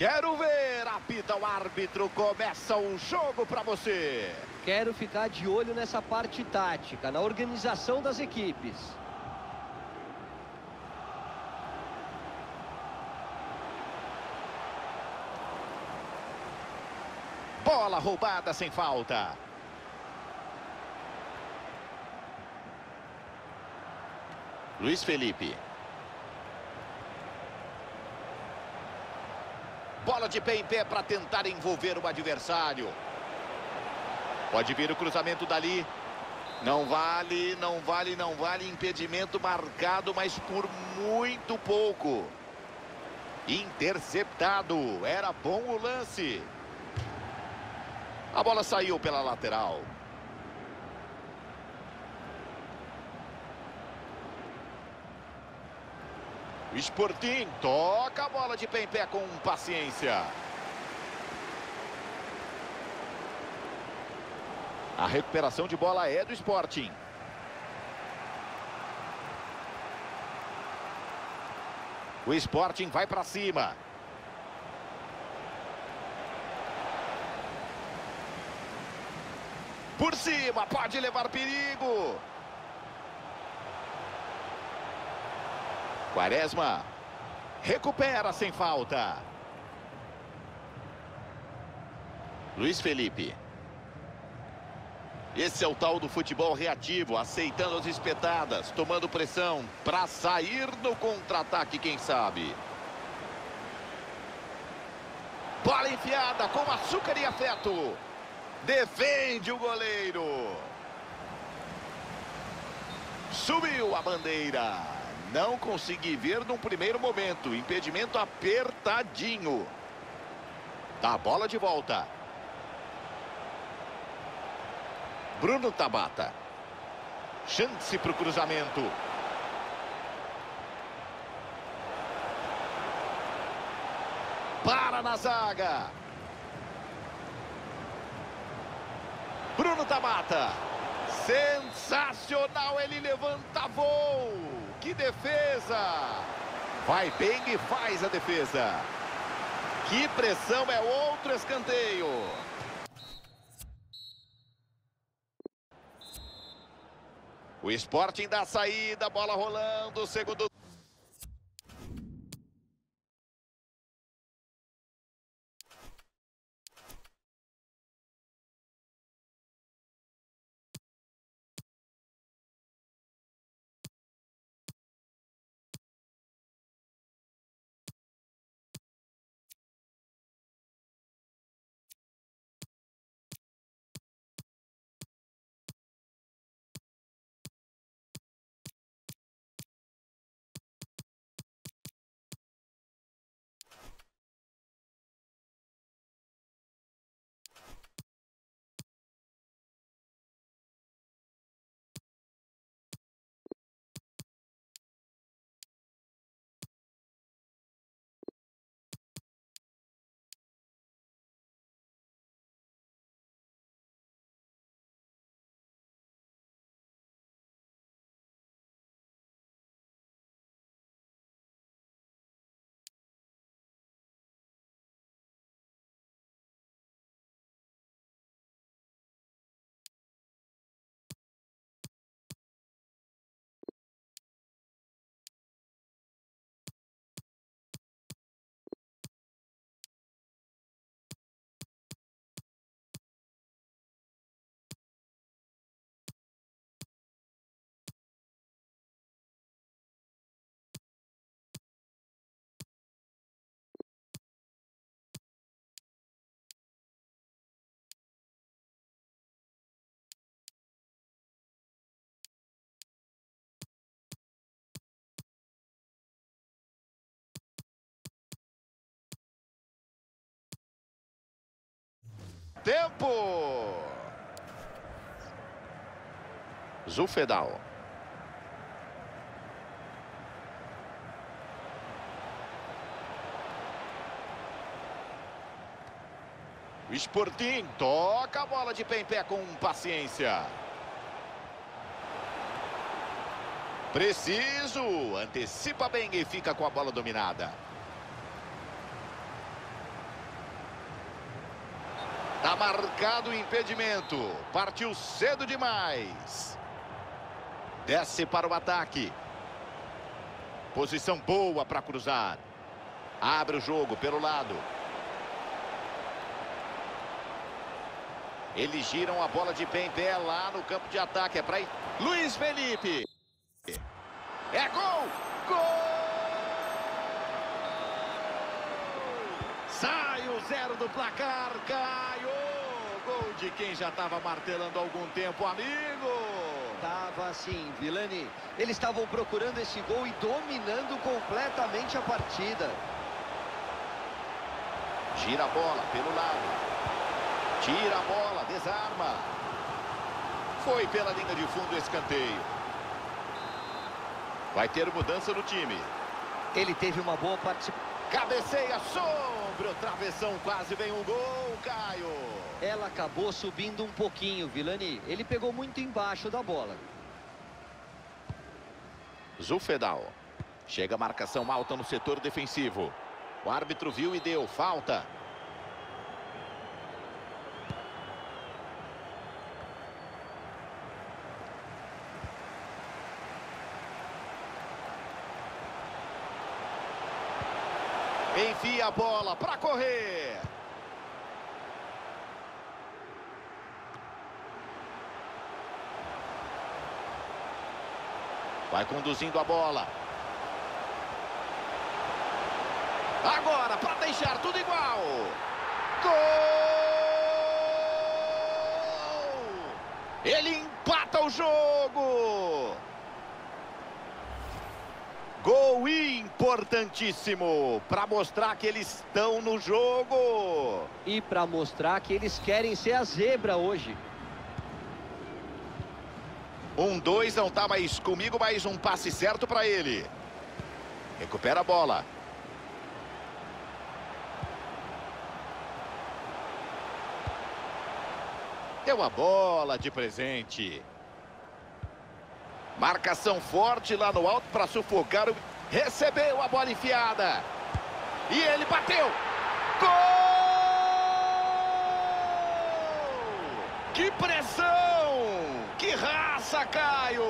Quero ver, apita o árbitro, começa o jogo para você. Quero ficar de olho nessa parte tática, na organização das equipes. Bola roubada sem falta. Luiz Felipe. Bola de pé em pé para tentar envolver o adversário. Pode vir o cruzamento dali. Não vale, não vale, não vale. Impedimento marcado, mas por muito pouco. Interceptado. Era bom o lance. A bola saiu pela lateral. Sporting toca a bola de pé em pé com paciência. A recuperação de bola é do Sporting. O Sporting vai para cima. Por cima, pode levar perigo. Quaresma. Recupera sem falta. Luiz Felipe. Esse é o tal do futebol reativo, aceitando as espetadas, tomando pressão para sair no contra-ataque, quem sabe. Bola enfiada com açúcar e afeto. Defende o goleiro. Subiu a bandeira. Não consegui ver num primeiro momento. Impedimento apertadinho. Dá a bola de volta. Bruno Tabata. Chance para o cruzamento. Para na zaga. Bruno Tabata. Sensacional, ele levanta voo. Que defesa. Vai bem e faz a defesa. Que pressão, é outro escanteio. O Sporting da saída, bola rolando, segundo Tempo! Zufedal. O Sporting toca a bola de pé em pé com paciência. Preciso, antecipa bem e fica com a bola dominada. Tá marcado o impedimento. Partiu cedo demais. Desce para o ataque. Posição boa para cruzar. Abre o jogo pelo lado. Eles giram a bola de pé em pé lá no campo de ataque. É para Luiz Felipe. É gol! Gol! Sai o zero do placar, Caio! Gol de quem já estava martelando há algum tempo, amigo! Tava assim, Vilani. Eles estavam procurando esse gol e dominando completamente a partida. Gira a bola pelo lado. Tira a bola, desarma. Foi pela linha de fundo o escanteio. Vai ter mudança no time. Ele teve uma boa participação. Cabeceia sobre o travessão, quase vem um gol, Caio. Ela acabou subindo um pouquinho, Vilani. Ele pegou muito embaixo da bola. Zufedal. Chega a marcação alta no setor defensivo. O árbitro viu e deu falta. Envia a bola para correr. Vai conduzindo a bola. Agora, para deixar tudo igual. Gol! Ele empata o jogo. Gol importantíssimo para mostrar que eles estão no jogo. E para mostrar que eles querem ser a zebra hoje. Um, dois, não tá mais comigo, mas um passe certo para ele. Recupera a bola. Deu a bola de presente. Marcação forte lá no alto para sufocar o... Recebeu a bola enfiada. E ele bateu. Gol! Que pressão! Que raça, Caio!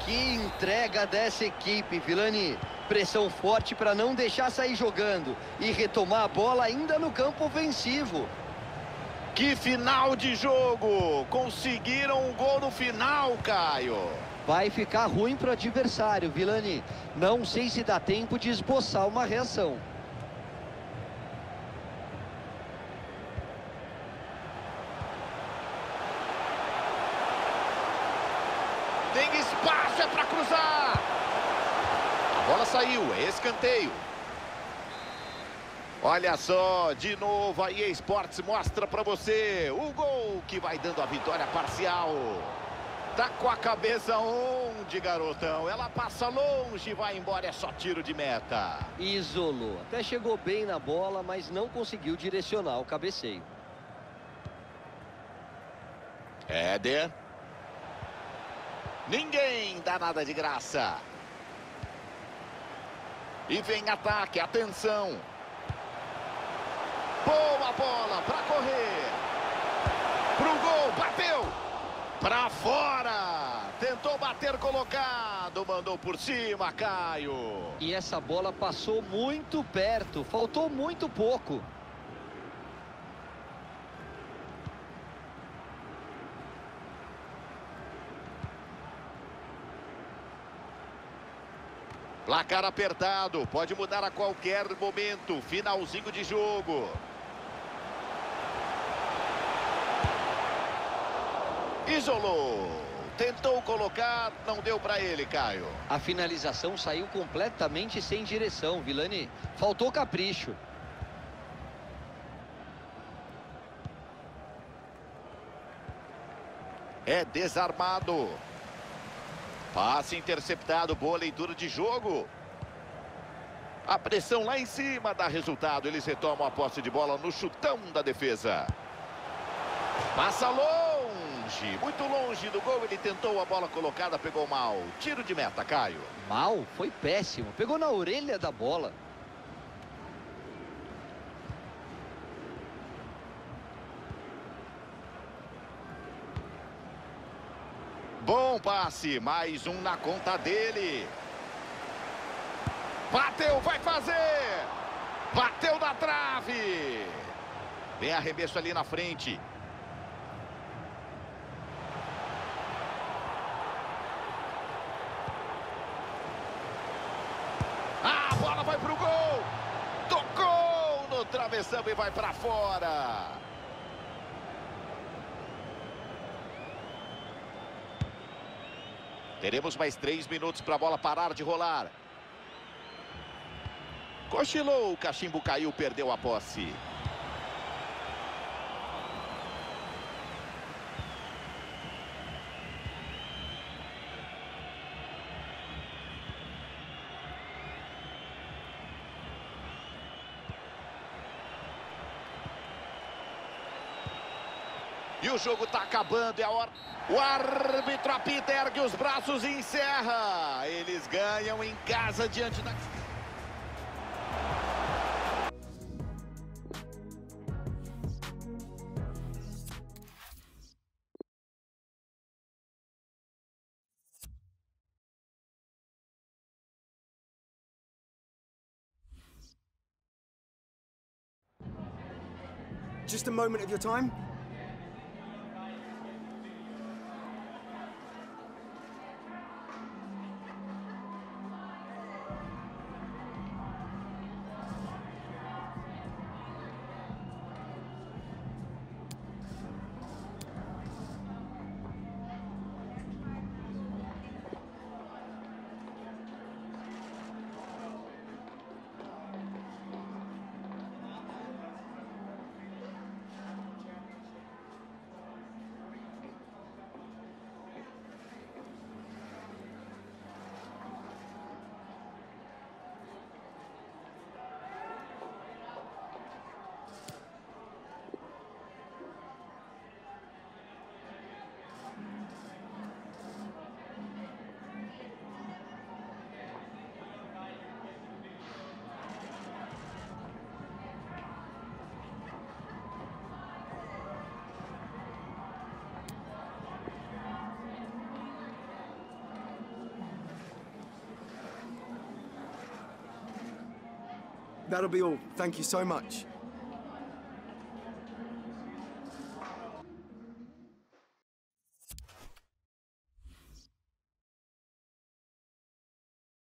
Que entrega dessa equipe, Vilani. Pressão forte para não deixar sair jogando e retomar a bola ainda no campo ofensivo. Que final de jogo! Conseguiram um gol no final, Caio. Vai ficar ruim para o adversário, Vilani. Não sei se dá tempo de esboçar uma reação. Tem espaço, é para cruzar. A bola saiu, é escanteio. Olha só, de novo a EA Sports mostra para você o gol que vai dando a vitória parcial. Tá com a cabeça onde, garotão? Ela passa longe e vai embora, é só tiro de meta. Isolou. Até chegou bem na bola, mas não conseguiu direcionar o cabeceio. Éder. Ninguém dá nada de graça. E vem ataque, atenção. Boa bola para correr. Pro gol, bateu. Para fora. Tentou bater colocado, mandou por cima, Caio. E essa bola passou muito perto, faltou muito pouco. Placar apertado, pode mudar a qualquer momento. Finalzinho de jogo. Isolou. Tentou colocar, não deu para ele, Caio. A finalização saiu completamente sem direção, Vilani. Faltou capricho. É desarmado. Passe interceptado, boa leitura de jogo. A pressão lá em cima dá resultado. Eles retomam a posse de bola no chutão da defesa. Passa longe, longe, muito longe do gol, ele tentou a bola colocada, pegou mal. Tiro de meta, Caio. Mal? Foi péssimo. Pegou na orelha da bola. Bom passe, mais um na conta dele. Bateu, vai fazer! Bateu na trave! vem arremesso ali na frente. Travessão e vai para fora! Teremos mais três minutos para a bola parar de rolar. Cochilou, o cachimbo caiu, perdeu a posse. E o jogo está acabando, é a hora... O árbitro apita, ergue os braços e encerra. Eles ganham em casa diante da... Just a moment of your time. That'll be all. Thank you so much.